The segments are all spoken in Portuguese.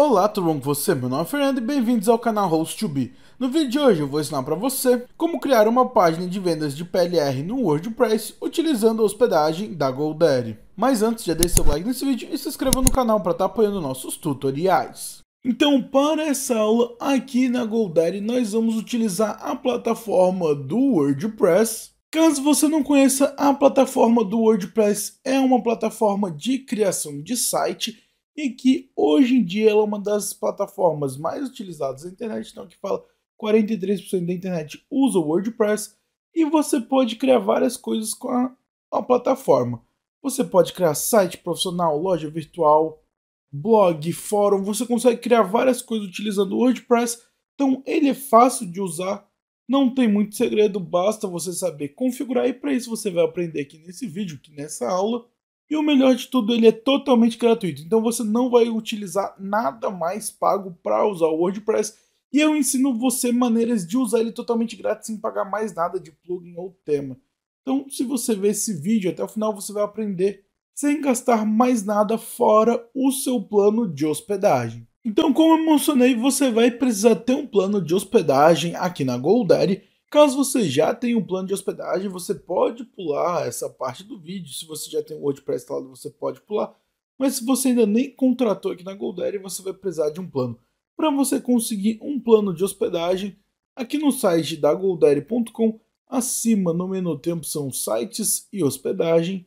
Olá, tudo bom com você? Meu nome é Fernando e bem-vindos ao canal Host2Be. No vídeo de hoje eu vou ensinar para você como criar uma página de vendas de PLR no WordPress utilizando a hospedagem da GoDaddy. Mas antes, já deixe seu like nesse vídeo e se inscreva no canal para estar tá apoiando nossos tutoriais. Então, para essa aula, aqui na GoDaddy nós vamos utilizar a plataforma do WordPress. Caso você não conheça, a plataforma do WordPress é uma plataforma de criação de site e que hoje em dia ela é uma das plataformas mais utilizadas na internet, então que fala 43% da internet usa o WordPress e você pode criar várias coisas com a, a plataforma. Você pode criar site profissional, loja virtual, blog, fórum, você consegue criar várias coisas utilizando o WordPress. Então ele é fácil de usar, não tem muito segredo, basta você saber configurar e para isso você vai aprender aqui nesse vídeo, aqui nessa aula. E o melhor de tudo, ele é totalmente gratuito. Então você não vai utilizar nada mais pago para usar o WordPress. E eu ensino você maneiras de usar ele totalmente grátis sem pagar mais nada de plugin ou tema. Então, se você ver esse vídeo até o final, você vai aprender sem gastar mais nada fora o seu plano de hospedagem. Então, como eu mencionei, você vai precisar ter um plano de hospedagem aqui na GoDaddy Caso você já tenha um plano de hospedagem, você pode pular essa parte do vídeo. Se você já tem o WordPress instalado, você pode pular. Mas se você ainda nem contratou aqui na GoDaddy, você vai precisar de um plano. Para você conseguir um plano de hospedagem, aqui no site da GoDaddy.com, acima no menu tem a opção Sites e Hospedagem.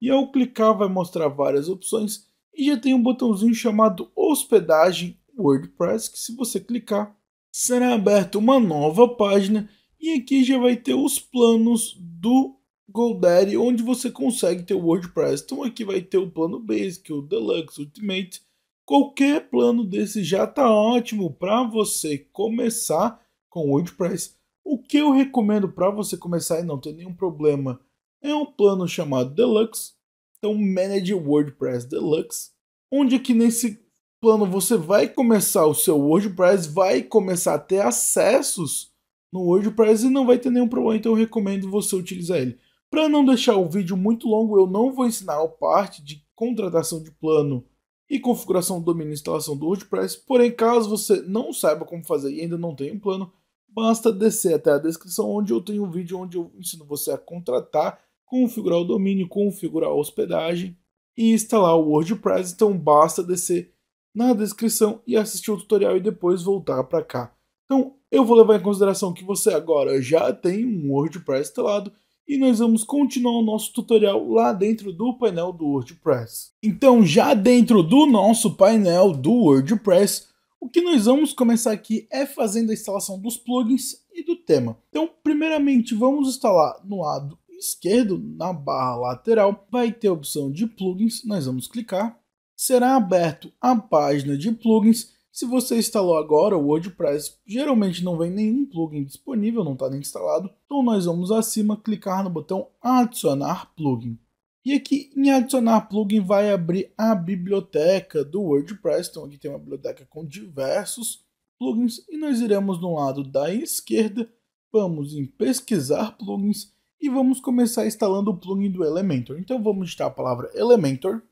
E ao clicar vai mostrar várias opções e já tem um botãozinho chamado Hospedagem WordPress, que se você clicar, será aberta uma nova página e aqui já vai ter os planos do GoDaddy, onde você consegue ter o WordPress. Então aqui vai ter o plano Basic, o Deluxe, Ultimate. Qualquer plano desse já está ótimo para você começar com o WordPress. O que eu recomendo para você começar e não ter nenhum problema é um plano chamado Deluxe. Então Manage WordPress Deluxe, onde aqui nesse plano você vai começar o seu WordPress, vai começar a ter acessos no WordPress e não vai ter nenhum problema, então eu recomendo você utilizar ele. Para não deixar o vídeo muito longo, eu não vou ensinar a parte de contratação de plano e configuração do domínio e instalação do WordPress, porém caso você não saiba como fazer e ainda não tenha um plano, basta descer até a descrição onde eu tenho um vídeo onde eu ensino você a contratar, configurar o domínio, configurar a hospedagem e instalar o WordPress, então basta descer na descrição e assistir o tutorial e depois voltar para cá. Então, eu vou levar em consideração que você agora já tem um WordPress instalado e nós vamos continuar o nosso tutorial lá dentro do painel do WordPress. Então, já dentro do nosso painel do WordPress, o que nós vamos começar aqui é fazendo a instalação dos plugins e do tema. Então, primeiramente, vamos instalar no lado esquerdo, na barra lateral, vai ter a opção de plugins, nós vamos clicar. Será aberto a página de plugins se você instalou agora o WordPress, geralmente não vem nenhum plugin disponível, não está nem instalado. Então nós vamos acima clicar no botão adicionar plugin. E aqui em adicionar plugin vai abrir a biblioteca do WordPress. Então aqui tem uma biblioteca com diversos plugins e nós iremos no lado da esquerda, vamos em pesquisar plugins e vamos começar instalando o plugin do Elementor. Então vamos digitar a palavra Elementor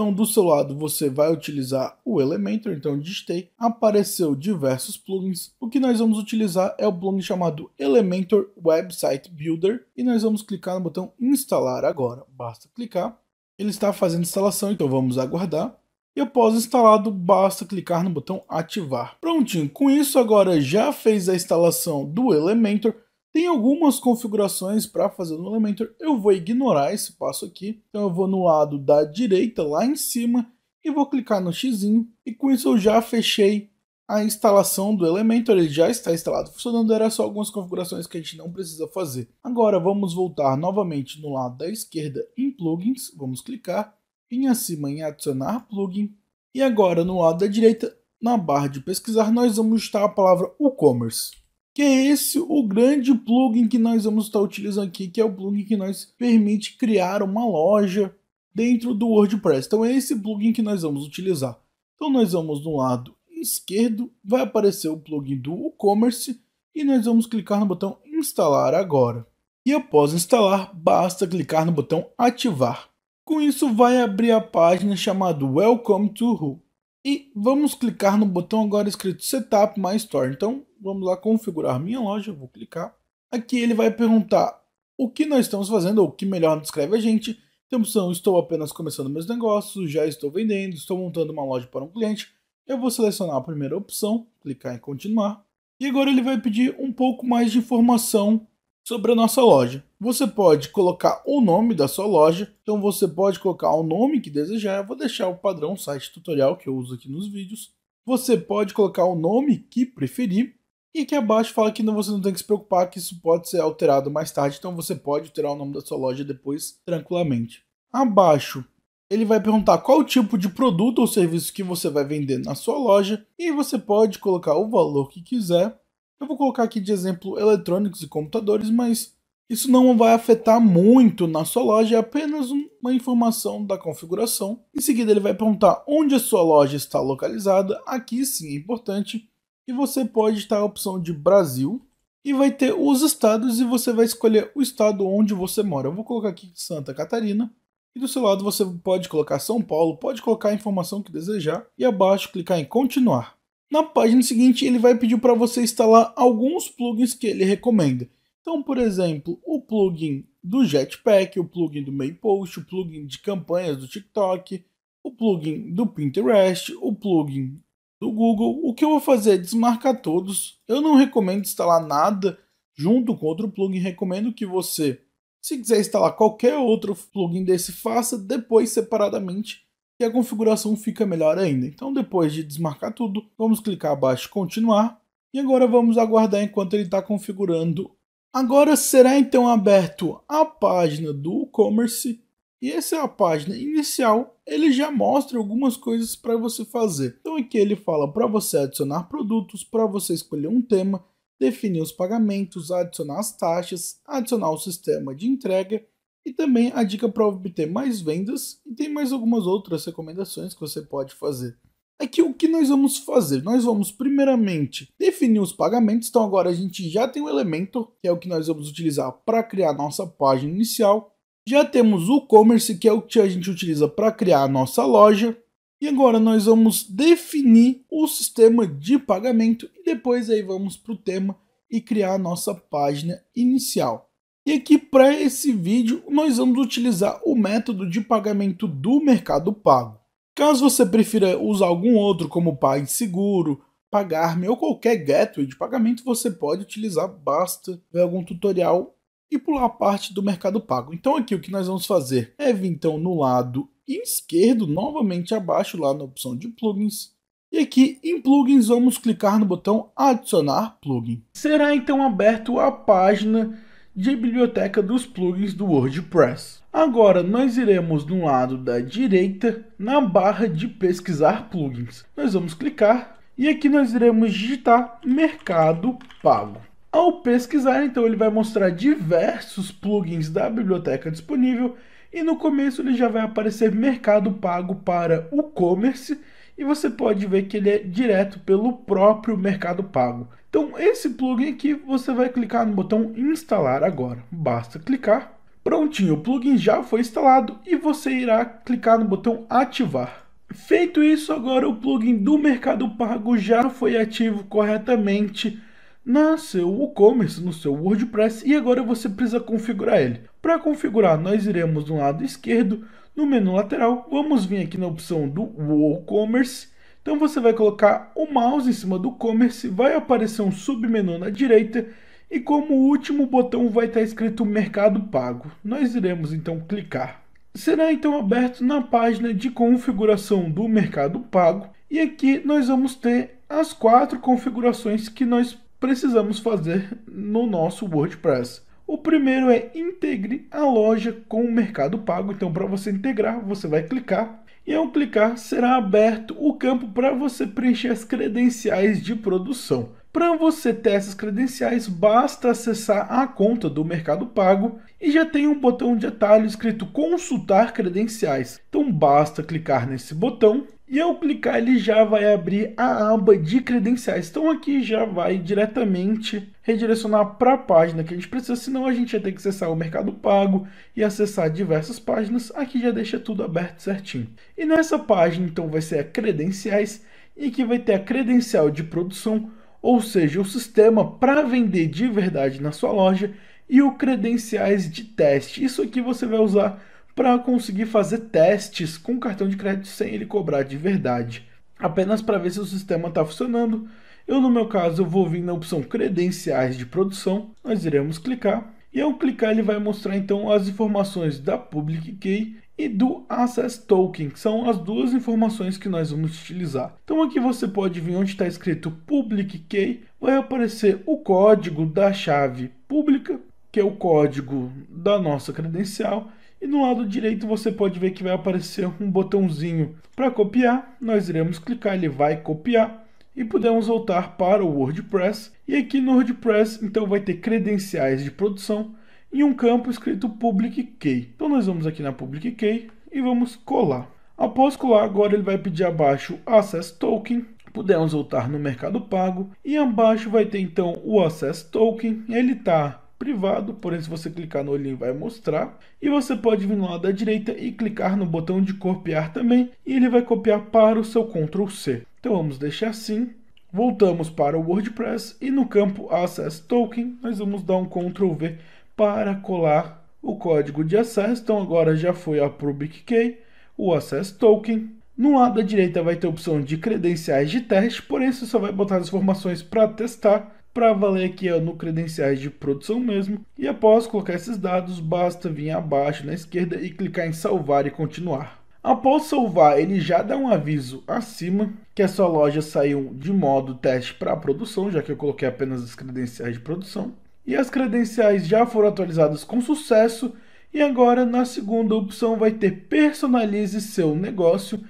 então, do seu lado, você vai utilizar o Elementor, então digitei, apareceu diversos plugins. O que nós vamos utilizar é o plugin chamado Elementor Website Builder e nós vamos clicar no botão instalar agora. Basta clicar, ele está fazendo instalação, então vamos aguardar. E após instalado, basta clicar no botão ativar. Prontinho, com isso agora já fez a instalação do Elementor, tem algumas configurações para fazer no Elementor, eu vou ignorar esse passo aqui. Então eu vou no lado da direita, lá em cima, e vou clicar no X. E com isso eu já fechei a instalação do Elementor, ele já está instalado funcionando, era só algumas configurações que a gente não precisa fazer. Agora vamos voltar novamente no lado da esquerda em Plugins, vamos clicar, em acima em Adicionar Plugin, e agora no lado da direita, na barra de pesquisar, nós vamos digitar a palavra WooCommerce que é esse o grande plugin que nós vamos estar utilizando aqui, que é o plugin que nos permite criar uma loja dentro do WordPress. Então é esse plugin que nós vamos utilizar. Então nós vamos no lado esquerdo, vai aparecer o plugin do WooCommerce e nós vamos clicar no botão instalar agora. E após instalar, basta clicar no botão ativar. Com isso vai abrir a página chamada Welcome to Who. E vamos clicar no botão agora escrito Setup My Store. Então vamos lá configurar minha loja, vou clicar. Aqui ele vai perguntar o que nós estamos fazendo, ou o que melhor descreve a gente. Tem opção, estou apenas começando meus negócios, já estou vendendo, estou montando uma loja para um cliente. Eu vou selecionar a primeira opção, clicar em continuar. E agora ele vai pedir um pouco mais de informação sobre a nossa loja. Você pode colocar o nome da sua loja, então você pode colocar o nome que desejar. Eu vou deixar o padrão site tutorial que eu uso aqui nos vídeos. Você pode colocar o nome que preferir. E aqui abaixo fala que você não tem que se preocupar que isso pode ser alterado mais tarde, então você pode alterar o nome da sua loja depois tranquilamente. Abaixo ele vai perguntar qual tipo de produto ou serviço que você vai vender na sua loja e você pode colocar o valor que quiser eu vou colocar aqui de exemplo eletrônicos e computadores, mas isso não vai afetar muito na sua loja, é apenas uma informação da configuração. Em seguida, ele vai perguntar onde a sua loja está localizada. Aqui sim é importante. E você pode estar a opção de Brasil. E vai ter os estados e você vai escolher o estado onde você mora. Eu vou colocar aqui Santa Catarina. E do seu lado você pode colocar São Paulo, pode colocar a informação que desejar. E abaixo clicar em continuar. Na página seguinte, ele vai pedir para você instalar alguns plugins que ele recomenda. Então, por exemplo, o plugin do Jetpack, o plugin do Maypost, o plugin de campanhas do TikTok, o plugin do Pinterest, o plugin do Google. O que eu vou fazer é desmarcar todos. Eu não recomendo instalar nada junto com outro plugin. Recomendo que você, se quiser instalar qualquer outro plugin desse, faça depois separadamente e a configuração fica melhor ainda. Então depois de desmarcar tudo, vamos clicar abaixo continuar e agora vamos aguardar enquanto ele está configurando. Agora será então aberto a página do e-commerce e essa é a página inicial, ele já mostra algumas coisas para você fazer. Então aqui ele fala para você adicionar produtos, para você escolher um tema, definir os pagamentos, adicionar as taxas, adicionar o sistema de entrega e também a dica para obter mais vendas e tem mais algumas outras recomendações que você pode fazer. Aqui o que nós vamos fazer? Nós vamos primeiramente definir os pagamentos, então agora a gente já tem um elemento, que é o que nós vamos utilizar para criar nossa página inicial. Já temos o e-commerce, que é o que a gente utiliza para criar a nossa loja. E agora nós vamos definir o sistema de pagamento e depois aí vamos para o tema e criar a nossa página inicial. E aqui para esse vídeo nós vamos utilizar o método de pagamento do Mercado Pago. Caso você prefira usar algum outro como PagSeguro, Pagar-me ou qualquer gateway de pagamento, você pode utilizar, basta ver algum tutorial e pular a parte do Mercado Pago. Então aqui o que nós vamos fazer é vir então no lado esquerdo, novamente abaixo lá na opção de plugins, e aqui em plugins vamos clicar no botão adicionar plugin. Será então aberto a página de biblioteca dos plugins do WordPress. Agora nós iremos no lado da direita na barra de pesquisar plugins. Nós vamos clicar e aqui nós iremos digitar Mercado Pago. Ao pesquisar, então ele vai mostrar diversos plugins da biblioteca disponível e no começo ele já vai aparecer Mercado Pago para o e-commerce e você pode ver que ele é direto pelo próprio Mercado Pago. Então, esse plugin aqui, você vai clicar no botão instalar agora. Basta clicar. Prontinho, o plugin já foi instalado e você irá clicar no botão ativar. Feito isso, agora o plugin do Mercado Pago já foi ativo corretamente no seu e-commerce, no seu WordPress e agora você precisa configurar ele. Para configurar, nós iremos no lado esquerdo no menu lateral, vamos vir aqui na opção do WooCommerce. Então você vai colocar o mouse em cima do Commerce, vai aparecer um submenu na direita e como último botão vai estar escrito Mercado Pago. Nós iremos então clicar. Será então aberto na página de configuração do Mercado Pago e aqui nós vamos ter as quatro configurações que nós precisamos fazer no nosso WordPress. O primeiro é integre a loja com o Mercado Pago. Então, para você integrar, você vai clicar e ao clicar será aberto o campo para você preencher as credenciais de produção. Para você ter essas credenciais, basta acessar a conta do Mercado Pago e já tem um botão de atalho escrito consultar credenciais. Então basta clicar nesse botão E ao clicar, ele já vai abrir a aba de credenciais. Então aqui já vai diretamente redirecionar para a página que a gente precisa, senão a gente ia ter que acessar o Mercado Pago e acessar diversas páginas. Aqui já deixa tudo aberto certinho. E nessa página, então, vai ser a credenciais e aqui vai ter a credencial de produção, ou seja, o sistema para vender de verdade na sua loja e o credenciais de teste. Isso aqui você vai usar para conseguir fazer testes com cartão de crédito sem ele cobrar de verdade, apenas para ver se o sistema está funcionando. Eu, no meu caso, eu vou vir na opção credenciais de produção, nós iremos clicar, e ao clicar ele vai mostrar então as informações da Public Key e do Access Token, que são as duas informações que nós vamos utilizar. Então aqui você pode vir onde está escrito Public Key, vai aparecer o código da chave pública, que é o código da nossa credencial, e no lado direito você pode ver que vai aparecer um botãozinho para copiar. Nós iremos clicar, ele vai copiar e podemos voltar para o WordPress. E aqui no WordPress, então vai ter credenciais de produção e um campo escrito Public Key. Então nós vamos aqui na Public Key e vamos colar. Após colar, agora ele vai pedir abaixo Access Token. Podemos voltar no Mercado Pago e abaixo vai ter então o Access Token. Ele está privado, porém se você clicar no olhinho vai mostrar. E você pode vir no lado da direita e clicar no botão de copiar também, e ele vai copiar para o seu Ctrl C. Então vamos deixar assim. Voltamos para o WordPress e no campo Access Token nós vamos dar um Ctrl V para colar o código de acesso. Então agora já foi a Public Key, o Access Token. No lado da direita vai ter a opção de credenciais de teste, porém você só vai botar as informações para testar para valer aqui no credenciais de produção mesmo. E após colocar esses dados, basta vir abaixo na esquerda e clicar em salvar e continuar. Após salvar, ele já dá um aviso acima que a sua loja saiu de modo teste para produção, já que eu coloquei apenas as credenciais de produção. E as credenciais já foram atualizadas com sucesso. E agora na segunda opção vai ter personalize seu negócio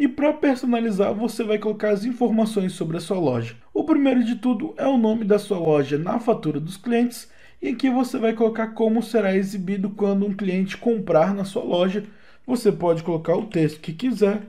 e para personalizar, você vai colocar as informações sobre a sua loja. O primeiro de tudo é o nome da sua loja na fatura dos clientes, e aqui você vai colocar como será exibido quando um cliente comprar na sua loja. Você pode colocar o texto que quiser.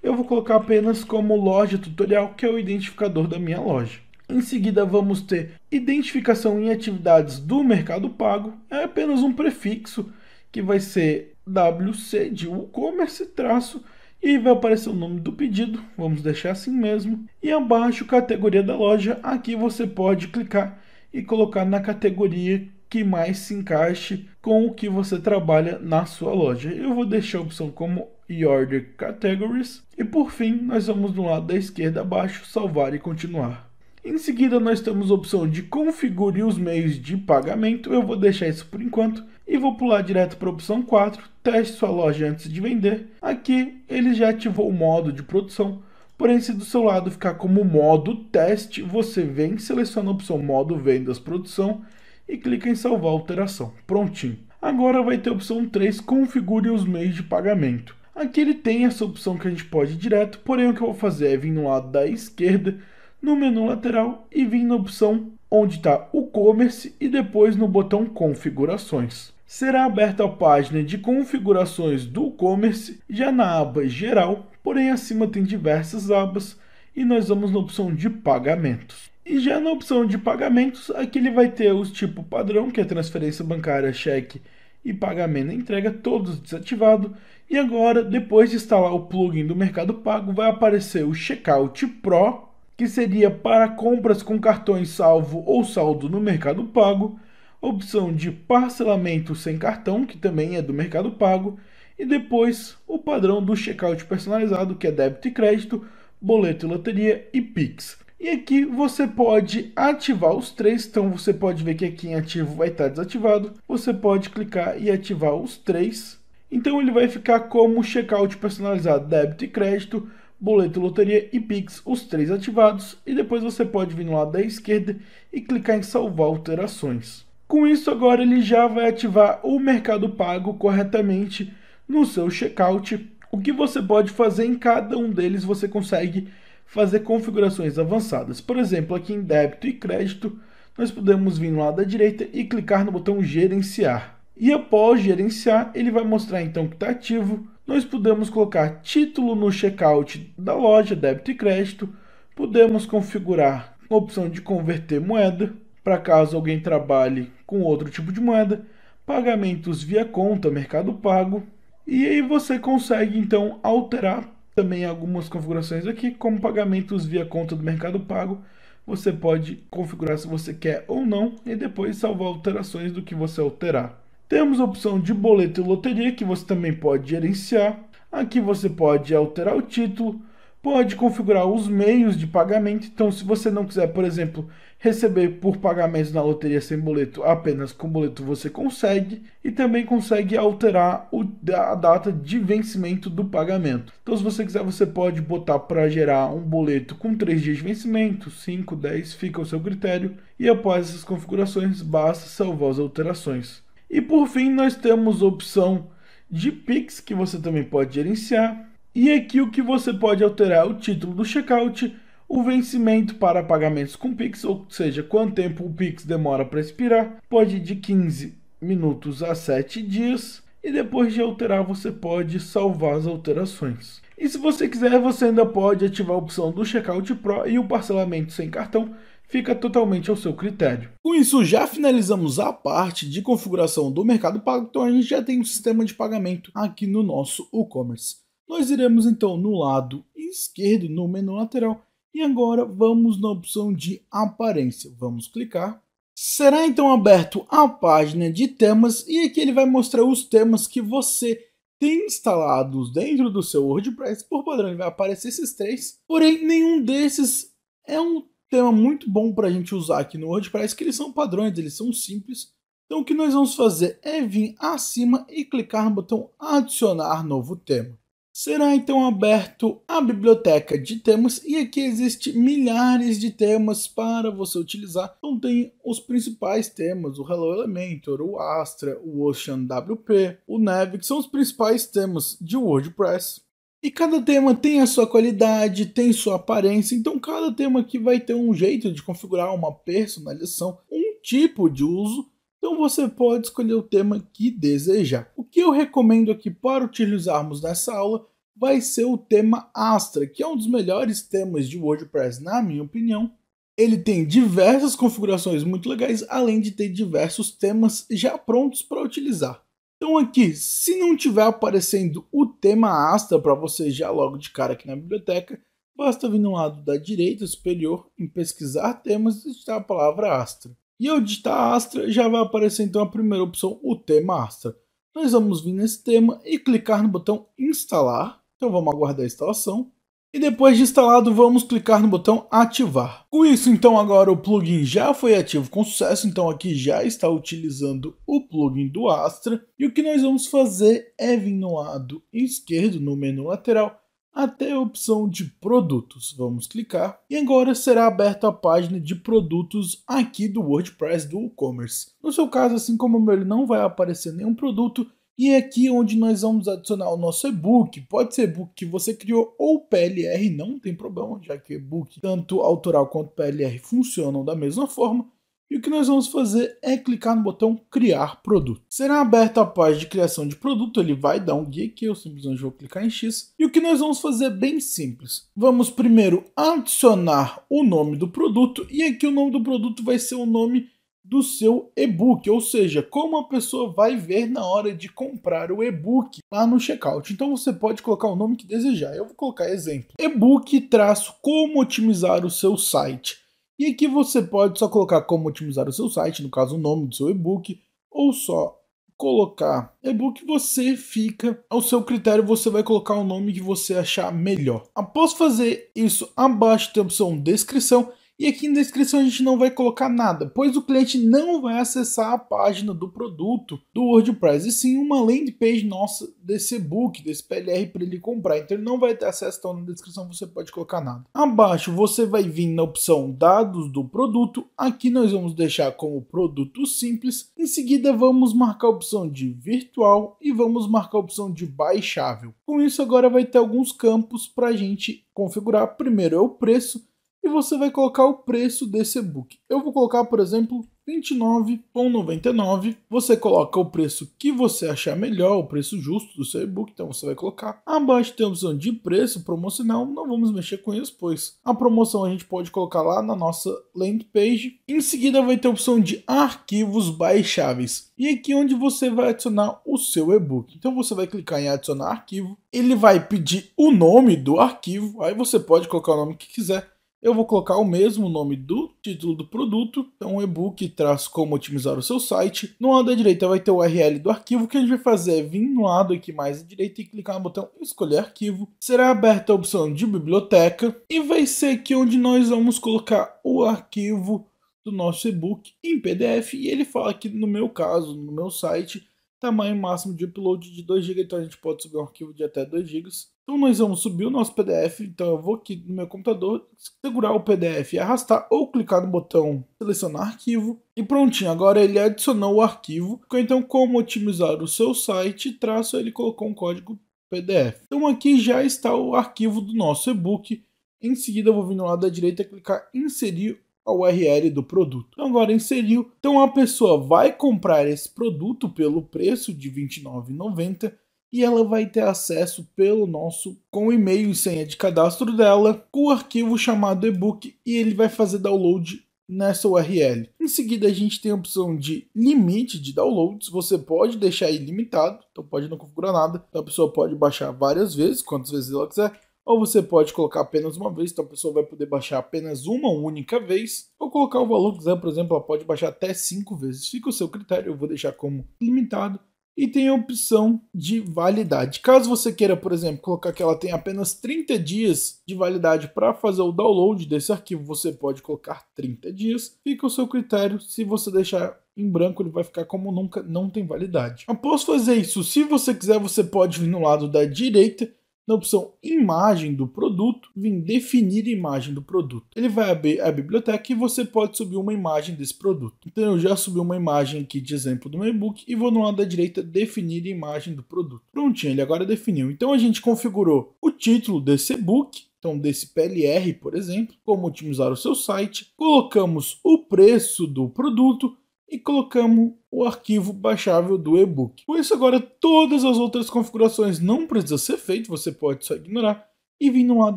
Eu vou colocar apenas como loja tutorial, que é o identificador da minha loja. Em seguida, vamos ter identificação em atividades do Mercado Pago. É apenas um prefixo que vai ser WC de WooCommerce traço e vai aparecer o nome do pedido, vamos deixar assim mesmo. E abaixo, categoria da loja, aqui você pode clicar e colocar na categoria que mais se encaixe com o que você trabalha na sua loja. Eu vou deixar a opção como Order Categories. E por fim, nós vamos no lado da esquerda abaixo, salvar e continuar. Em seguida, nós temos a opção de configure os meios de pagamento. Eu vou deixar isso por enquanto e vou pular direto para a opção 4, teste sua loja antes de vender. Aqui ele já ativou o modo de produção, porém se do seu lado ficar como modo teste, você vem, seleciona a opção modo vendas produção e clica em salvar alteração. Prontinho. Agora vai ter a opção 3, configure os meios de pagamento. Aqui ele tem essa opção que a gente pode ir direto, porém o que eu vou fazer é vir no lado da esquerda, no menu lateral e vir na opção onde está o commerce e depois no botão configurações. Será aberta a página de configurações do e-commerce já na aba geral, porém acima tem diversas abas e nós vamos na opção de pagamentos. E já na opção de pagamentos, aqui ele vai ter os tipo padrão, que é transferência bancária, cheque e pagamento entrega, todos desativado. E agora, depois de instalar o plugin do Mercado Pago, vai aparecer o Checkout Pro, que seria para compras com cartões salvo ou saldo no Mercado Pago, opção de parcelamento sem cartão, que também é do Mercado Pago, e depois o padrão do checkout personalizado, que é débito e crédito, boleto e loteria e Pix. E aqui você pode ativar os três, então você pode ver que aqui em ativo vai estar desativado. Você pode clicar e ativar os três. Então ele vai ficar como checkout personalizado, débito e crédito, boleto, loteria e Pix, os três ativados, e depois você pode vir no lado da esquerda e clicar em salvar alterações. Com isso agora ele já vai ativar o Mercado Pago corretamente no seu checkout. O que você pode fazer em cada um deles, você consegue fazer configurações avançadas. Por exemplo, aqui em débito e crédito, nós podemos vir no lado da direita e clicar no botão gerenciar. E após gerenciar, ele vai mostrar então que está ativo nós podemos colocar título no checkout da loja, débito e crédito, podemos configurar a opção de converter moeda, para caso alguém trabalhe com outro tipo de moeda, pagamentos via conta, Mercado Pago, e aí você consegue então alterar também algumas configurações aqui, como pagamentos via conta do Mercado Pago. Você pode configurar se você quer ou não e depois salvar alterações do que você alterar. Temos a opção de boleto e loteria que você também pode gerenciar. Aqui você pode alterar o título, pode configurar os meios de pagamento. Então, se você não quiser, por exemplo, receber por pagamentos na loteria sem boleto, apenas com boleto você consegue e também consegue alterar o, a data de vencimento do pagamento. Então, se você quiser, você pode botar para gerar um boleto com 3 dias de vencimento, 5, 10, fica ao seu critério. E após essas configurações, basta salvar as alterações. E por fim, nós temos a opção de Pix, que você também pode gerenciar. E aqui o que você pode alterar é o título do checkout, o vencimento para pagamentos com Pix, ou seja, quanto tempo o Pix demora para expirar, pode ir de 15 minutos a 7 dias. E depois de alterar, você pode salvar as alterações. E se você quiser, você ainda pode ativar a opção do Checkout Pro e o parcelamento sem cartão fica totalmente ao seu critério. Com isso, já finalizamos a parte de configuração do Mercado Pago, então a gente já tem um sistema de pagamento aqui no nosso e-commerce. Nós iremos então no lado esquerdo, no menu lateral, e agora vamos na opção de aparência. Vamos clicar. Será então aberto a página de temas e aqui ele vai mostrar os temas que você tem instalados dentro do seu WordPress. Por padrão ele vai aparecer esses três, porém nenhum desses é um tema muito bom para a gente usar aqui no WordPress, que eles são padrões, eles são simples. Então o que nós vamos fazer é vir acima e clicar no botão adicionar novo tema será então aberto a biblioteca de temas e aqui existe milhares de temas para você utilizar. Então tem os principais temas, o Hello Elementor, o Astra, o Ocean WP, o Neve, que são os principais temas de WordPress. E cada tema tem a sua qualidade, tem sua aparência, então cada tema aqui vai ter um jeito de configurar uma personalização, um tipo de uso então você pode escolher o tema que desejar. O que eu recomendo aqui para utilizarmos nessa aula vai ser o tema Astra, que é um dos melhores temas de WordPress, na minha opinião. Ele tem diversas configurações muito legais, além de ter diversos temas já prontos para utilizar. Então aqui, se não tiver aparecendo o tema Astra para você já logo de cara aqui na biblioteca, basta vir no lado da direita superior em pesquisar temas e digitar a palavra Astra. E ao digitar Astra, já vai aparecer então a primeira opção, o tema Astra. Nós vamos vir nesse tema e clicar no botão instalar. Então vamos aguardar a instalação. E depois de instalado, vamos clicar no botão ativar. Com isso, então, agora o plugin já foi ativo com sucesso, então aqui já está utilizando o plugin do Astra. E o que nós vamos fazer é vir no lado esquerdo, no menu lateral, até a opção de produtos. Vamos clicar e agora será aberta a página de produtos aqui do WordPress do e-commerce. No seu caso, assim como o meu, ele não vai aparecer nenhum produto e é aqui onde nós vamos adicionar o nosso e-book. Pode ser e-book que você criou ou PLR, não tem problema, já que e-book, tanto autoral quanto PLR, funcionam da mesma forma. E o que nós vamos fazer é clicar no botão criar produto. Será aberta a página de criação de produto, ele vai dar um guia aqui, eu simplesmente vou clicar em X. E o que nós vamos fazer é bem simples. Vamos primeiro adicionar o nome do produto e aqui o nome do produto vai ser o nome do seu e-book, ou seja, como a pessoa vai ver na hora de comprar o e-book lá no checkout. Então você pode colocar o nome que desejar. Eu vou colocar exemplo: e-book traço como otimizar o seu site. E aqui você pode só colocar como otimizar o seu site, no caso o nome do seu e-book, ou só colocar e-book, você fica ao seu critério, você vai colocar o nome que você achar melhor. Após fazer isso, abaixo tem a opção descrição e aqui na descrição a gente não vai colocar nada, pois o cliente não vai acessar a página do produto do WordPress, e sim uma landing page nossa desse e-book, desse PLR para ele comprar. Então ele não vai ter acesso, então na descrição você pode colocar nada. Abaixo você vai vir na opção dados do produto, aqui nós vamos deixar como produto simples. Em seguida vamos marcar a opção de virtual e vamos marcar a opção de baixável. Com isso agora vai ter alguns campos para a gente configurar. Primeiro é o preço, e você vai colocar o preço desse e-book. Eu vou colocar, por exemplo, 29,99. Você coloca o preço que você achar melhor, o preço justo do seu e-book, então você vai colocar. Abaixo tem a opção de preço promocional, não vamos mexer com isso, pois a promoção a gente pode colocar lá na nossa landing page. Em seguida vai ter a opção de arquivos baixáveis. E aqui é onde você vai adicionar o seu e-book. Então você vai clicar em adicionar arquivo, ele vai pedir o nome do arquivo, aí você pode colocar o nome que quiser. Eu vou colocar o mesmo nome do título do produto, então e-book traz como otimizar o seu site. No lado da direita vai ter o URL do arquivo, o que a gente vai fazer é vir no lado aqui mais à direita e clicar no botão escolher arquivo. Será aberta a opção de biblioteca e vai ser aqui onde nós vamos colocar o arquivo do nosso e-book em PDF e ele fala que no meu caso, no meu site, tamanho máximo de upload de 2 GB, então a gente pode subir um arquivo de até 2 GB. Então nós vamos subir o nosso PDF, então eu vou aqui no meu computador, segurar o PDF e arrastar ou clicar no botão selecionar arquivo e prontinho, agora ele adicionou o arquivo. Então como otimizar o seu site, traço ele colocou um código PDF. Então aqui já está o arquivo do nosso e-book. Em seguida eu vou vir no lado da direita e clicar inserir a URL do produto. Então agora inseriu. Então a pessoa vai comprar esse produto pelo preço de R$ 29,90 e ela vai ter acesso pelo nosso com e-mail e senha de cadastro dela com o arquivo chamado ebook e ele vai fazer download nessa URL. Em seguida a gente tem a opção de limite de downloads, você pode deixar ilimitado, então pode não configurar nada, então a pessoa pode baixar várias vezes, quantas vezes ela quiser, ou você pode colocar apenas uma vez, então a pessoa vai poder baixar apenas uma única vez, ou colocar o valor que quiser, por exemplo, ela pode baixar até cinco vezes, fica o seu critério, eu vou deixar como limitado, e tem a opção de validade. Caso você queira, por exemplo, colocar que ela tem apenas 30 dias de validade para fazer o download desse arquivo, você pode colocar 30 dias. Fica o seu critério. Se você deixar em branco, ele vai ficar como nunca não tem validade. Após fazer isso, se você quiser, você pode vir no lado da direita na opção imagem do produto, vem definir imagem do produto. Ele vai abrir a biblioteca e você pode subir uma imagem desse produto. Então eu já subi uma imagem aqui de exemplo do meu e-book e vou no lado da direita definir imagem do produto. Prontinho, ele agora definiu. Então a gente configurou o título desse e-book, então desse PLR, por exemplo, como otimizar o seu site, colocamos o preço do produto e colocamos o arquivo baixável do e-book. Com isso agora todas as outras configurações não precisam ser feitas, você pode só ignorar e vir no lado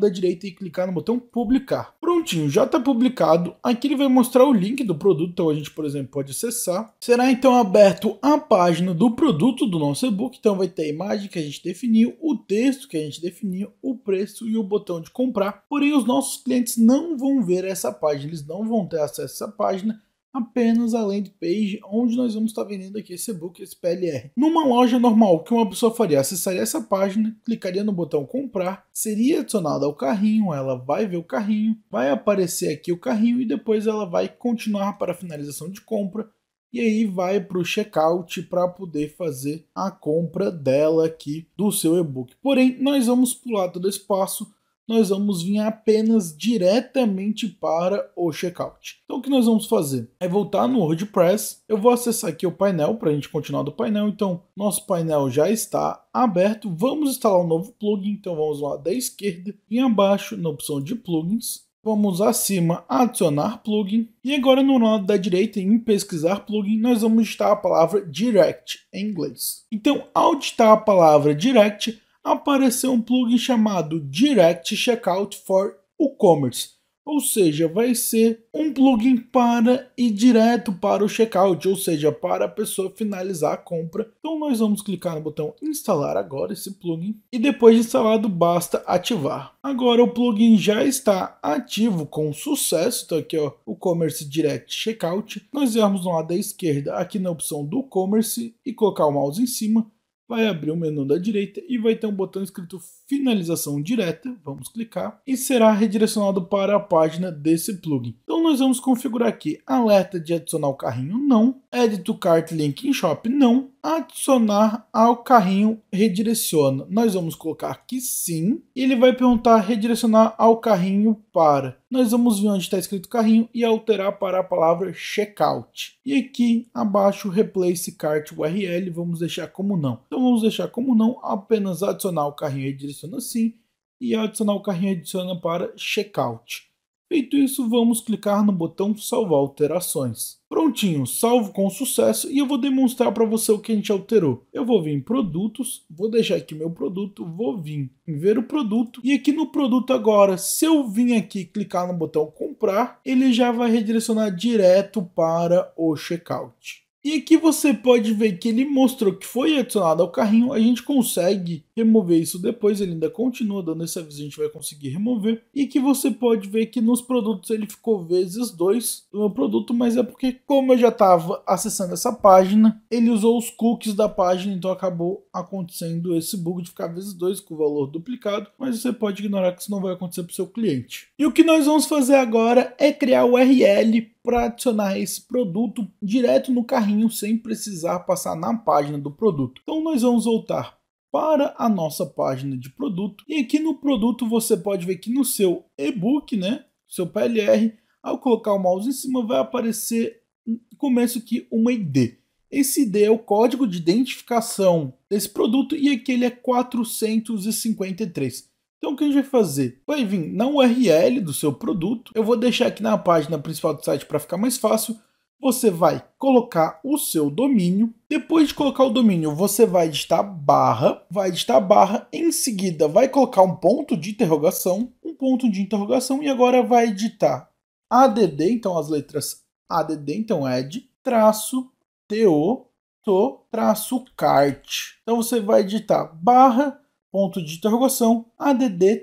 da direita e clicar no botão publicar. Prontinho, já está publicado. Aqui ele vai mostrar o link do produto, então a gente, por exemplo, pode acessar. Será então aberto a página do produto do nosso e-book, então vai ter a imagem que a gente definiu, o texto que a gente definiu, o preço e o botão de comprar. Porém, os nossos clientes não vão ver essa página, eles não vão ter acesso a essa página apenas a landing page onde nós vamos estar vendendo aqui esse e-book, esse PLR. Numa loja normal, o que uma pessoa faria? Acessaria essa página, clicaria no botão comprar, seria adicionada ao carrinho, ela vai ver o carrinho, vai aparecer aqui o carrinho e depois ela vai continuar para a finalização de compra e aí vai para o checkout para poder fazer a compra dela aqui do seu e-book. Porém, nós vamos pular todo esse passo nós vamos vir apenas diretamente para o checkout. Então o que nós vamos fazer é voltar no WordPress. Eu vou acessar aqui o painel para a gente continuar do painel. Então nosso painel já está aberto. Vamos instalar um novo plugin. Então vamos lá da esquerda, vir abaixo na opção de plugins. Vamos acima adicionar plugin e agora no lado da direita em pesquisar plugin nós vamos digitar a palavra direct em inglês. Então ao digitar a palavra direct apareceu um plugin chamado Direct Checkout for WooCommerce, ou seja, vai ser um plugin para ir direto para o checkout, ou seja, para a pessoa finalizar a compra. Então nós vamos clicar no botão instalar agora esse plugin e depois de instalado basta ativar. Agora o plugin já está ativo com sucesso, então aqui ó, o Commerce Direct Checkout. Nós vamos no lado da esquerda aqui na opção do Commerce e colocar o mouse em cima vai abrir o menu da direita e vai ter um botão escrito finalização direta, vamos clicar, e será redirecionado para a página desse plugin. Então nós vamos configurar aqui alerta de adicionar o carrinho não, Add to Cart Link in Shop não, adicionar ao carrinho redireciona. Nós vamos colocar aqui sim, e ele vai perguntar redirecionar ao carrinho para. Nós vamos vir onde está escrito carrinho e alterar para a palavra checkout. E aqui abaixo replace cart URL vamos deixar como não. Então vamos deixar como não, apenas adicionar o carrinho redireciona sim e adicionar o carrinho adiciona para checkout. Feito isso, vamos clicar no botão salvar alterações. Prontinho, salvo com sucesso e eu vou demonstrar para você o que a gente alterou. Eu vou vir em produtos, vou deixar aqui meu produto, vou vir em ver o produto e aqui no produto agora, se eu vir aqui clicar no botão comprar, ele já vai redirecionar direto para o checkout. E aqui você pode ver que ele mostrou que foi adicionado ao carrinho, a gente consegue remover isso depois, ele ainda continua dando esse aviso, a gente vai conseguir remover. E que você pode ver que nos produtos ele ficou vezes 2 do meu produto, mas é porque como eu já estava acessando essa página, ele usou os cookies da página, então acabou acontecendo esse bug de ficar vezes 2 com o valor duplicado, mas você pode ignorar que isso não vai acontecer para o seu cliente. E o que nós vamos fazer agora é criar o URL para adicionar esse produto direto no carrinho sem precisar passar na página do produto. Então nós vamos voltar para a nossa página de produto e aqui no produto você pode ver que no seu e-book, né, seu PLR, ao colocar o mouse em cima vai aparecer começo aqui uma ID. Esse ID é o código de identificação desse produto e aqui ele é 453. Então o que a gente vai fazer? Vai vir na URL do seu produto. Eu vou deixar aqui na página principal do site para ficar mais fácil. Você vai colocar o seu domínio. Depois de colocar o domínio, você vai digitar barra, vai digitar barra, em seguida vai colocar um ponto de interrogação, um ponto de interrogação e agora vai digitar add, então as letras add, então add, traço, to, to, traço cart. Então você vai digitar barra ponto de interrogação, add-to-cart.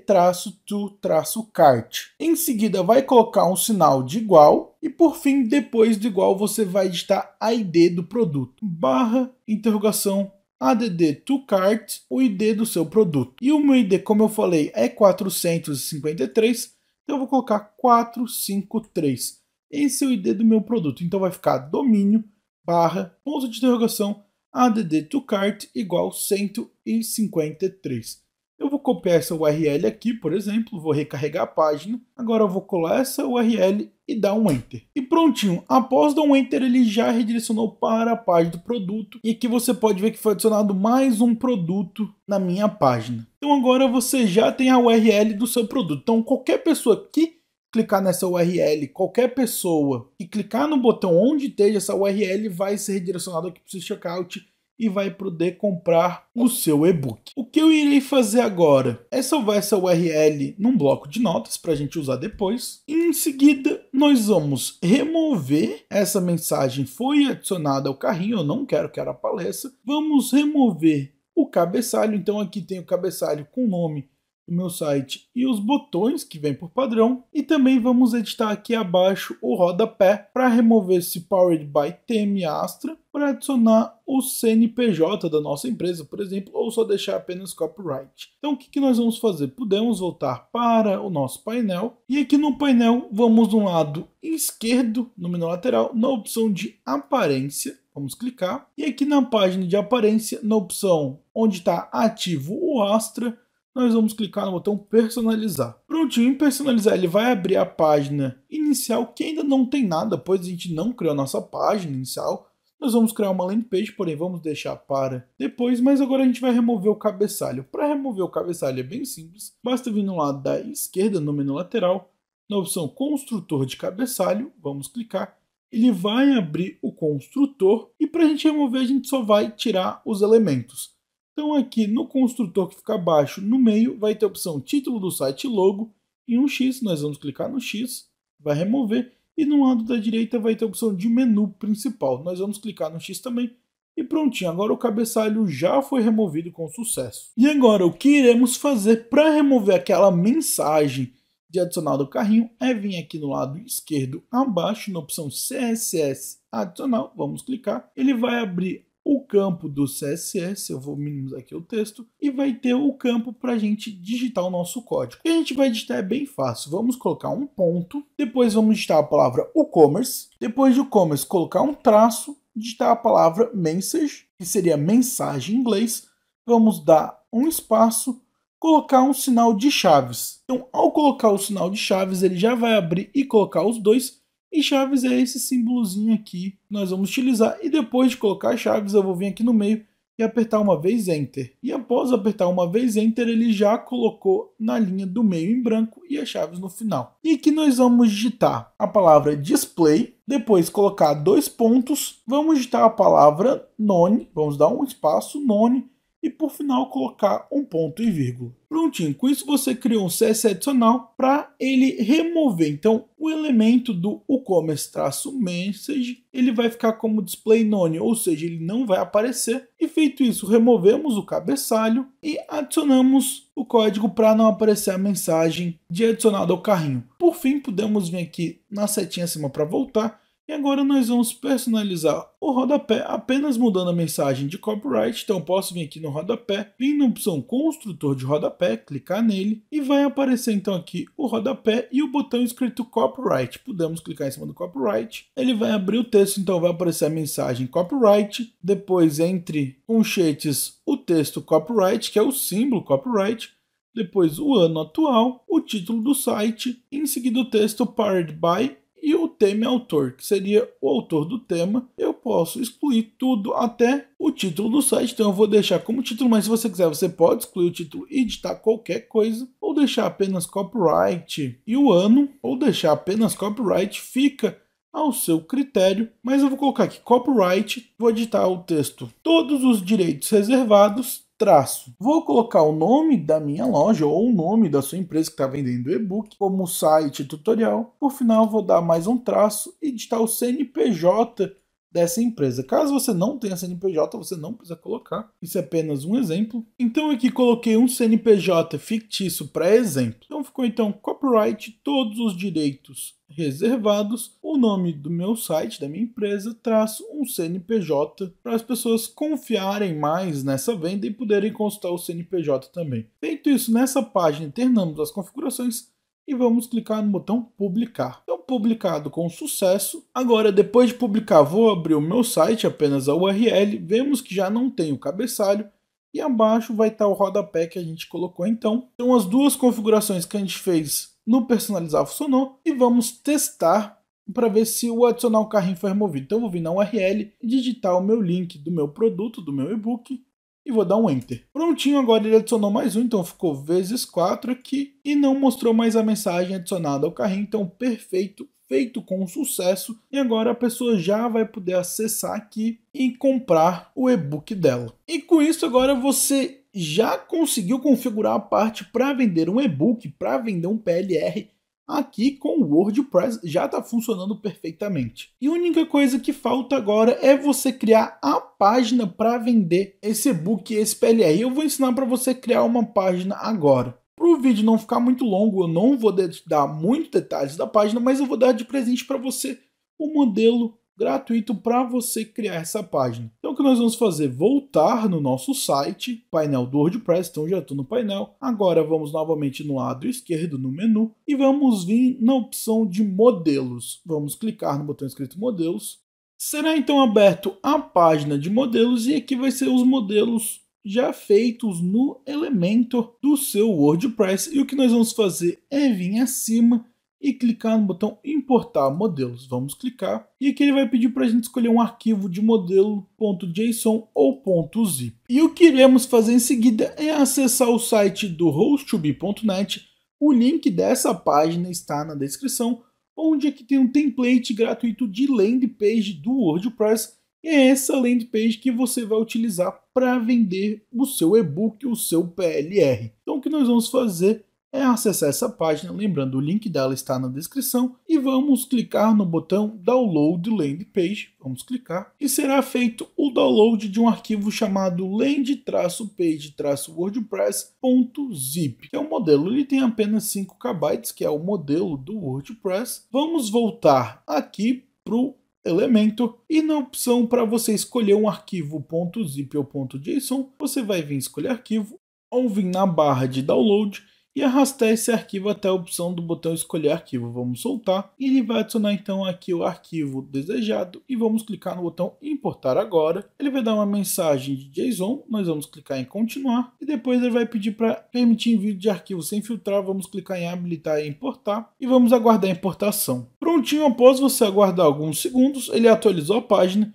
Em seguida, vai colocar um sinal de igual e por fim, depois do igual, você vai digitar a ID do produto, barra interrogação add to cart, o ID do seu produto. E o meu ID, como eu falei, é 453, então eu vou colocar 453. Esse é o ID do meu produto, então vai ficar domínio barra ponto de interrogação add to cart igual 153. Eu vou copiar essa URL aqui, por exemplo, vou recarregar a página. Agora eu vou colar essa URL e dar um Enter. E prontinho, após dar um Enter, ele já redirecionou para a página do produto. E aqui você pode ver que foi adicionado mais um produto na minha página. Então agora você já tem a URL do seu produto. Então qualquer pessoa que clicar nessa URL, qualquer pessoa que clicar no botão onde esteja essa URL vai ser redirecionado aqui para o seu checkout e vai poder comprar o seu e-book. O que eu irei fazer agora é salvar essa URL num bloco de notas para a gente usar depois. E em seguida, nós vamos remover essa mensagem foi adicionada ao carrinho, eu não quero que ela apareça. Vamos remover o cabeçalho, então aqui tem o cabeçalho com o nome do meu site e os botões que vem por padrão. E também vamos editar aqui abaixo o rodapé para remover esse Powered by Temi Astra para adicionar o CNPJ da nossa empresa, por exemplo, ou só deixar apenas copyright. Então o que, que nós vamos fazer? Podemos voltar para o nosso painel e aqui no painel vamos no lado esquerdo, no menu lateral, na opção de aparência, Vamos clicar. E aqui na página de aparência, na opção onde está ativo o Astra, nós vamos clicar no botão personalizar. Prontinho, em personalizar ele vai abrir a página inicial que ainda não tem nada, pois a gente não criou a nossa página inicial. Nós vamos criar uma landing page, porém vamos deixar para depois, mas agora a gente vai remover o cabeçalho. Para remover o cabeçalho é bem simples, basta vir no lado da esquerda no menu lateral, na opção construtor de cabeçalho, vamos clicar. Ele vai abrir o construtor e para a gente remover a gente só vai tirar os elementos. Então aqui no construtor que fica abaixo, no meio, vai ter a opção título do site logo e um X, nós vamos clicar no X, vai remover, e no lado da direita vai ter a opção de menu principal, nós vamos clicar no X também, e prontinho, agora o cabeçalho já foi removido com sucesso. E agora o que iremos fazer para remover aquela mensagem de adicional do carrinho é vir aqui no lado esquerdo abaixo na opção CSS adicional, vamos clicar, ele vai abrir o campo do CSS, eu vou minimizar aqui o texto, e vai ter o campo para a gente digitar o nosso código. E a gente vai digitar é bem fácil, vamos colocar um ponto, depois vamos digitar a palavra e-commerce, depois de e-commerce colocar um traço, digitar a palavra message, que seria mensagem em inglês, vamos dar um espaço, colocar um sinal de chaves. Então, ao colocar o sinal de chaves, ele já vai abrir e colocar os dois, e chaves é esse símbolozinho aqui que nós vamos utilizar. E depois de colocar chaves, eu vou vir aqui no meio e apertar uma vez Enter. E após apertar uma vez Enter, ele já colocou na linha do meio em branco e as chaves no final. E aqui nós vamos digitar a palavra display, depois colocar dois pontos, vamos digitar a palavra none, vamos dar um espaço none e por final colocar um ponto e vírgula. Prontinho, com isso você criou um CSS adicional para ele remover. Então, o elemento do WooCommerce-message, ele vai ficar como display none, ou seja, ele não vai aparecer. E feito isso, removemos o cabeçalho e adicionamos o código para não aparecer a mensagem de adicionado ao carrinho. Por fim, podemos vir aqui na setinha acima para voltar e agora nós vamos personalizar o rodapé apenas mudando a mensagem de copyright. Então posso vir aqui no rodapé, vir na opção construtor de rodapé, clicar nele e vai aparecer então aqui o rodapé e o botão escrito copyright. Podemos clicar em cima do copyright. Ele vai abrir o texto, então vai aparecer a mensagem copyright. Depois entre conchetes o texto copyright, que é o símbolo copyright depois o ano atual, o título do site, em seguida o texto powered by e o tema autor, que seria o autor do tema. Eu posso excluir tudo até o título do site, então eu vou deixar como título, mas se você quiser, você pode excluir o título e editar qualquer coisa, ou deixar apenas copyright e o ano, ou deixar apenas copyright, fica ao seu critério, mas eu vou colocar aqui copyright, vou editar o texto. Todos os direitos reservados traço. Vou colocar o nome da minha loja ou o nome da sua empresa que está vendendo o e-book como site tutorial. Por final, vou dar mais um traço e digitar o CNPJ dessa empresa. Caso você não tenha CNPJ, você não precisa colocar. Isso é apenas um exemplo. Então aqui coloquei um CNPJ fictício para exemplo. Então ficou então copyright todos os direitos reservados, o nome do meu site, da minha empresa, traço um CNPJ para as pessoas confiarem mais nessa venda e poderem consultar o CNPJ também. Feito isso, nessa página terminamos as configurações e vamos clicar no botão publicar. Então, publicado com sucesso. Agora, depois de publicar, vou abrir o meu site, apenas a URL. Vemos que já não tem o cabeçalho. E abaixo vai estar o rodapé que a gente colocou então. Então, as duas configurações que a gente fez no personalizar funcionou. E vamos testar para ver se o adicionar o carrinho foi removido. Então, eu vou vir na URL digitar o meu link do meu produto, do meu e-book e vou dar um Enter. Prontinho, agora ele adicionou mais um, então ficou vezes 4 aqui e não mostrou mais a mensagem adicionada ao carrinho, então perfeito, feito com sucesso e agora a pessoa já vai poder acessar aqui e comprar o e-book dela. E com isso agora você já conseguiu configurar a parte para vender um e-book, para vender um PLR aqui com o WordPress já está funcionando perfeitamente. E a única coisa que falta agora é você criar a página para vender esse e-book, esse PLR. Eu vou ensinar para você criar uma página agora. Para o vídeo não ficar muito longo, eu não vou dar muitos detalhes da página, mas eu vou dar de presente para você o modelo gratuito para você criar essa página. Então o que nós vamos fazer? Voltar no nosso site, painel do WordPress, então já estou no painel. Agora vamos novamente no lado esquerdo no menu e vamos vir na opção de modelos. Vamos clicar no botão escrito modelos. Será então aberto a página de modelos e aqui vai ser os modelos já feitos no Elementor do seu WordPress. E o que nós vamos fazer é vir acima e clicar no botão importar modelos. Vamos clicar e aqui ele vai pedir para a gente escolher um arquivo de modelo.json ou .zip. E o que iremos fazer em seguida é acessar o site do host2b.net. O link dessa página está na descrição, onde aqui tem um template gratuito de landing page do WordPress. E é essa landing page que você vai utilizar para vender o seu e-book, o seu PLR. Então o que nós vamos fazer é acessar essa página, lembrando o link dela está na descrição, e vamos clicar no botão Download Land Page, vamos clicar, e será feito o download de um arquivo chamado land-page-wordpress.zip, que é um modelo, ele tem apenas 5 KB, que é o modelo do WordPress. Vamos voltar aqui para o Elementor e na opção para você escolher um arquivo .zip ou .json, você vai vir escolher arquivo, ou vir na barra de download e arrastar esse arquivo até a opção do botão escolher arquivo. Vamos soltar e ele vai adicionar então aqui o arquivo desejado e vamos clicar no botão importar agora. Ele vai dar uma mensagem de JSON, nós vamos clicar em continuar e depois ele vai pedir para permitir envio de arquivo sem filtrar, vamos clicar em habilitar e importar e vamos aguardar a importação. Prontinho, após você aguardar alguns segundos, ele atualizou a página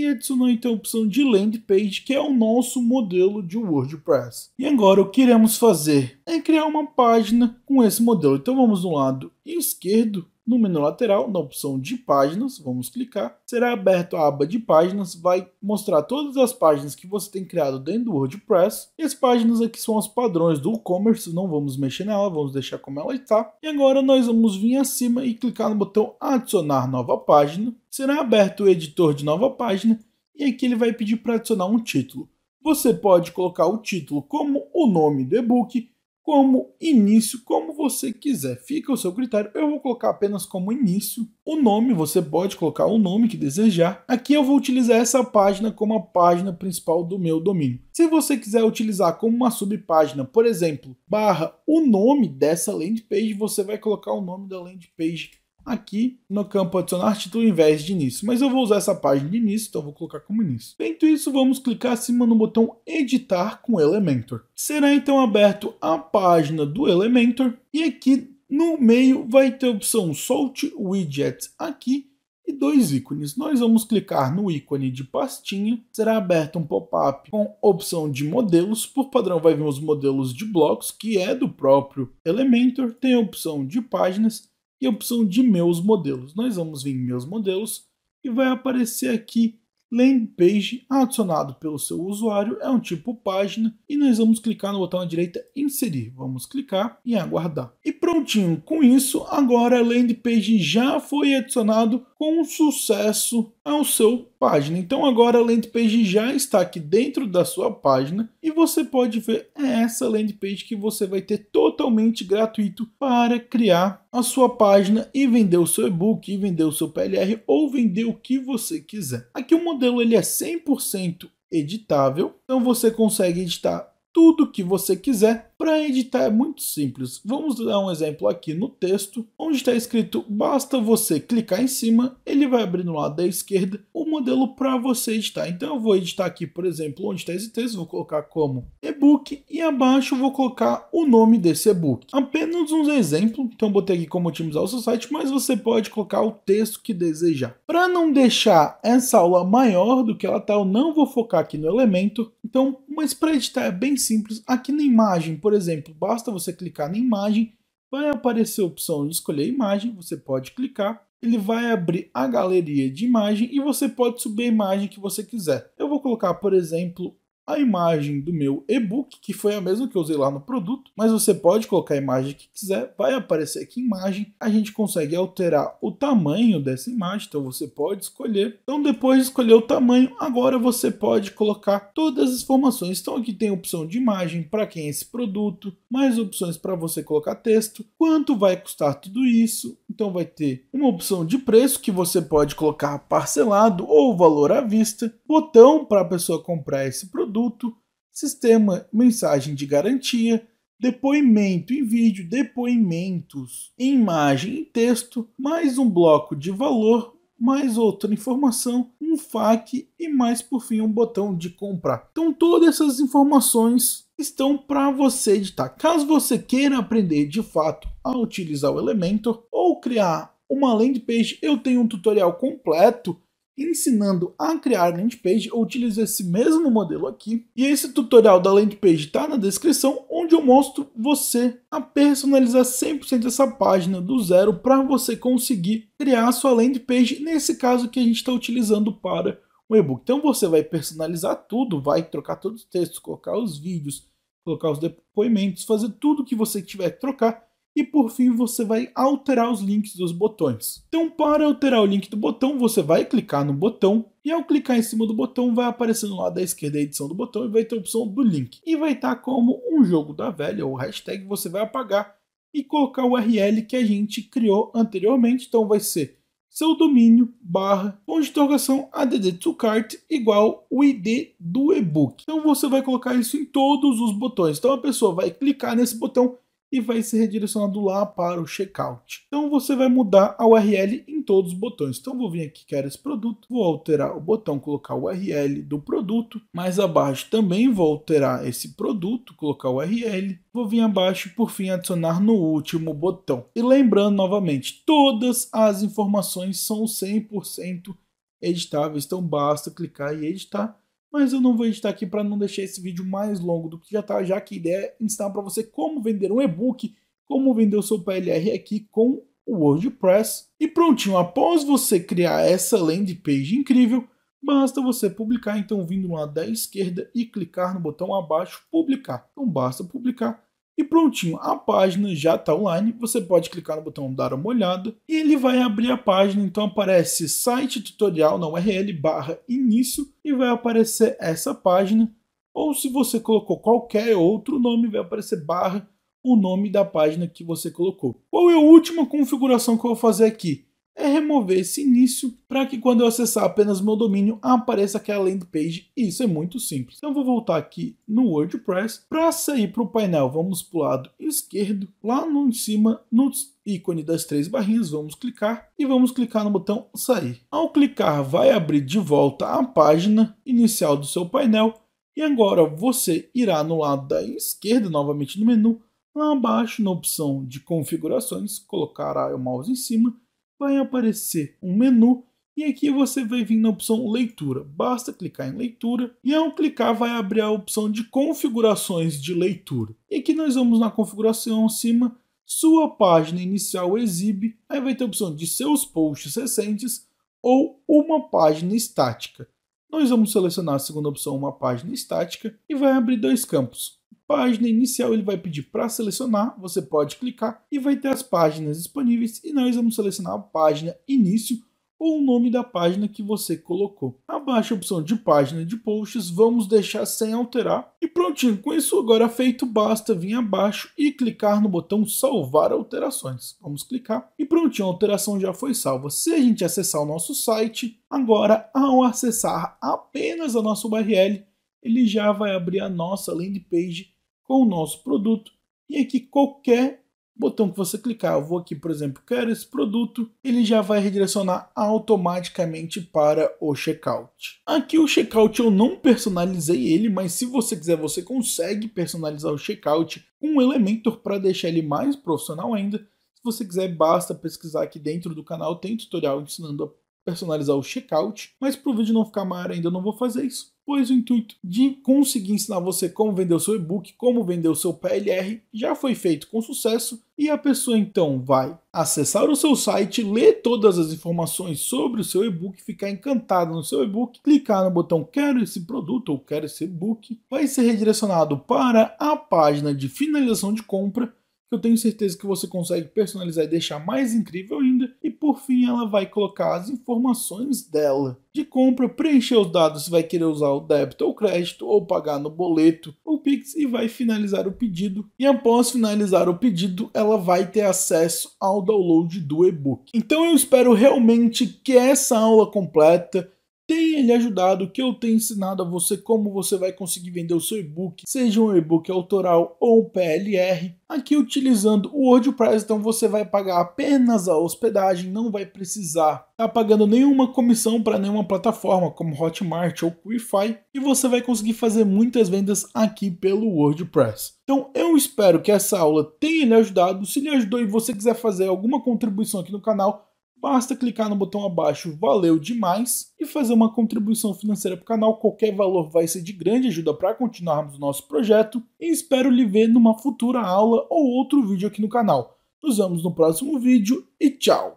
e adicionou então a opção de Land Page, que é o nosso modelo de WordPress. E agora o que iremos fazer é criar uma página com esse modelo. Então vamos no lado esquerdo no menu lateral, na opção de páginas, vamos clicar, será aberto a aba de páginas, vai mostrar todas as páginas que você tem criado dentro do WordPress. E as páginas aqui são os padrões do e-commerce, não vamos mexer nela, vamos deixar como ela está. E agora nós vamos vir acima e clicar no botão adicionar nova página. Será aberto o editor de nova página e aqui ele vai pedir para adicionar um título. Você pode colocar o título como o nome do e-book, como início, como você quiser. Fica o seu critério. Eu vou colocar apenas como início. O nome, você pode colocar o nome que desejar. Aqui eu vou utilizar essa página como a página principal do meu domínio. Se você quiser utilizar como uma subpágina, por exemplo, barra o nome dessa landing page, você vai colocar o nome da landing page aqui no campo adicionar título em vez de início. Mas eu vou usar essa página de início, então vou colocar como início. Feito isso, vamos clicar acima no botão editar com Elementor. Será então aberto a página do Elementor e aqui no meio vai ter a opção Salt Widget aqui e dois ícones. Nós vamos clicar no ícone de pastinha, será aberto um pop-up com opção de modelos. Por padrão vai vir os modelos de blocos, que é do próprio Elementor. Tem a opção de páginas e a opção de meus modelos. Nós vamos vir em meus modelos e vai aparecer aqui landing page adicionado pelo seu usuário, é um tipo página e nós vamos clicar no botão à direita inserir. Vamos clicar e aguardar. E prontinho, com isso agora a landing page já foi adicionado com sucesso ao seu página. Então agora a landing page já está aqui dentro da sua página e você pode ver essa landing page que você vai ter totalmente gratuito para criar a sua página e vender o seu e-book, e vender o seu PLR ou vender o que você quiser. Aqui o modelo ele é 100% editável, então você consegue editar tudo que você quiser para editar é muito simples. Vamos dar um exemplo aqui no texto, onde está escrito basta você clicar em cima, ele vai abrir no lado da esquerda o modelo para você editar. Então eu vou editar aqui, por exemplo, onde está esse texto, vou colocar como e-book e abaixo vou colocar o nome desse e-book. Apenas um exemplo, então botei aqui como otimizar o seu site, mas você pode colocar o texto que desejar. Para não deixar essa aula maior do que ela está, eu não vou focar aqui no elemento, então, mas para editar é bem simples. Aqui na imagem, por por exemplo, basta você clicar na imagem, vai aparecer a opção de escolher imagem, você pode clicar, ele vai abrir a galeria de imagem e você pode subir a imagem que você quiser. Eu vou colocar, por exemplo, a imagem do meu e-book, que foi a mesma que eu usei lá no produto, mas você pode colocar a imagem que quiser, vai aparecer aqui imagem, a gente consegue alterar o tamanho dessa imagem, então você pode escolher. Então depois de escolher o tamanho, agora você pode colocar todas as informações. Então aqui tem opção de imagem para quem é esse produto, mais opções para você colocar texto, quanto vai custar tudo isso, então vai ter uma opção de preço que você pode colocar parcelado ou valor à vista, botão para a pessoa comprar esse produto, produto, sistema mensagem de garantia, depoimento em vídeo, depoimentos em imagem e texto, mais um bloco de valor, mais outra informação, um FAQ e mais por fim um botão de comprar. Então todas essas informações estão para você editar. Caso você queira aprender de fato a utilizar o Elementor ou criar uma landing page, eu tenho um tutorial completo ensinando a criar landing page, eu utilizo esse mesmo modelo aqui. E esse tutorial da landing page está na descrição, onde eu mostro você a personalizar 100% essa página do zero para você conseguir criar a sua landing page, nesse caso que a gente está utilizando para o e-book. Então você vai personalizar tudo, vai trocar todos os textos, colocar os vídeos, colocar os depoimentos, fazer tudo que você tiver que trocar e por fim você vai alterar os links dos botões. Então para alterar o link do botão, você vai clicar no botão e ao clicar em cima do botão vai aparecer no lado da esquerda a edição do botão e vai ter a opção do link. E vai estar como um jogo da velha ou hashtag, você vai apagar e colocar o URL que a gente criou anteriormente, então vai ser seu domínio barra ponto de interrogação add to cart igual o ID do e-book. Então você vai colocar isso em todos os botões. Então a pessoa vai clicar nesse botão e vai ser redirecionado lá para o checkout. Então você vai mudar a URL em todos os botões. Então vou vir aqui, quero esse produto, vou alterar o botão, colocar o URL do produto. Mais abaixo também vou alterar esse produto, colocar o URL. Vou vir abaixo e por fim adicionar no último botão. E lembrando novamente, todas as informações são 100% editáveis, então basta clicar e editar. Mas eu não vou editar aqui para não deixar esse vídeo mais longo do que já está, já que a ideia é ensinar para você como vender um e-book, como vender o seu PLR aqui com o WordPress. E prontinho, após você criar essa landing page incrível, basta você publicar, então vindo lá da esquerda e clicar no botão abaixo, publicar. Então basta publicar e prontinho, a página já está online, você pode clicar no botão dar uma olhada e ele vai abrir a página, então aparece site tutorial na URL barra início e vai aparecer essa página, ou se você colocou qualquer outro nome, vai aparecer barra o nome da página que você colocou. Qual é a última configuração que eu vou fazer aqui? É remover esse início para que quando eu acessar apenas meu domínio apareça aquela landing page. Isso é muito simples. Então vou voltar aqui no WordPress. Para sair para o painel, vamos para o lado esquerdo, lá no em cima, no ícone das três barrinhas, vamos clicar e vamos clicar no botão sair. Ao clicar, vai abrir de volta a página inicial do seu painel. E agora você irá no lado da esquerda, novamente no menu, lá abaixo na opção de configurações, colocará o mouse em cima vai aparecer um menu e aqui você vai vir na opção leitura. Basta clicar em leitura e ao clicar vai abrir a opção de configurações de leitura. E aqui nós vamos na configuração acima, sua página inicial exibe, aí vai ter a opção de seus posts recentes ou uma página estática. Nós vamos selecionar a segunda opção, uma página estática, e vai abrir dois campos, página inicial ele vai pedir para selecionar, você pode clicar e vai ter as páginas disponíveis e nós vamos selecionar a página início ou o nome da página que você colocou. Abaixo a opção de página de posts, vamos deixar sem alterar. E prontinho, com isso agora feito, basta vir abaixo e clicar no botão salvar alterações. Vamos clicar e prontinho, a alteração já foi salva. Se a gente acessar o nosso site, agora ao acessar apenas a nossa URL, ele já vai abrir a nossa landing page com o nosso produto. E aqui qualquer botão que você clicar, eu vou aqui, por exemplo, quero esse produto, ele já vai redirecionar automaticamente para o checkout. Aqui o checkout eu não personalizei ele, mas se você quiser, você consegue personalizar o checkout com um Elementor para deixar ele mais profissional ainda. Se você quiser, basta pesquisar aqui dentro do canal, tem tutorial ensinando a personalizar o checkout, mas para o vídeo não ficar maior ainda, eu não vou fazer isso pois o intuito de conseguir ensinar você como vender o seu e-book, como vender o seu PLR, já foi feito com sucesso e a pessoa então vai acessar o seu site, ler todas as informações sobre o seu e-book, ficar encantado no seu e-book, clicar no botão quero esse produto ou quero esse e-book, vai ser redirecionado para a página de finalização de compra que eu tenho certeza que você consegue personalizar e deixar mais incrível ainda. E por fim, ela vai colocar as informações dela de compra, preencher os dados se vai querer usar o débito ou crédito, ou pagar no boleto ou Pix e vai finalizar o pedido. E após finalizar o pedido, ela vai ter acesso ao download do e-book. Então eu espero realmente que essa aula completa tenha lhe ajudado, que eu tenha ensinado a você como você vai conseguir vender o seu e-book, seja um e-book autoral ou PLR. Aqui utilizando o WordPress, então você vai pagar apenas a hospedagem, não vai precisar estar tá pagando nenhuma comissão para nenhuma plataforma como Hotmart ou Qify e você vai conseguir fazer muitas vendas aqui pelo WordPress. Então eu espero que essa aula tenha lhe ajudado. Se lhe ajudou e você quiser fazer alguma contribuição aqui no canal, Basta clicar no botão abaixo Valeu demais e fazer uma contribuição financeira para o canal. Qualquer valor vai ser de grande ajuda para continuarmos o nosso projeto e espero lhe ver numa futura aula ou outro vídeo aqui no canal. Nos vemos no próximo vídeo e tchau!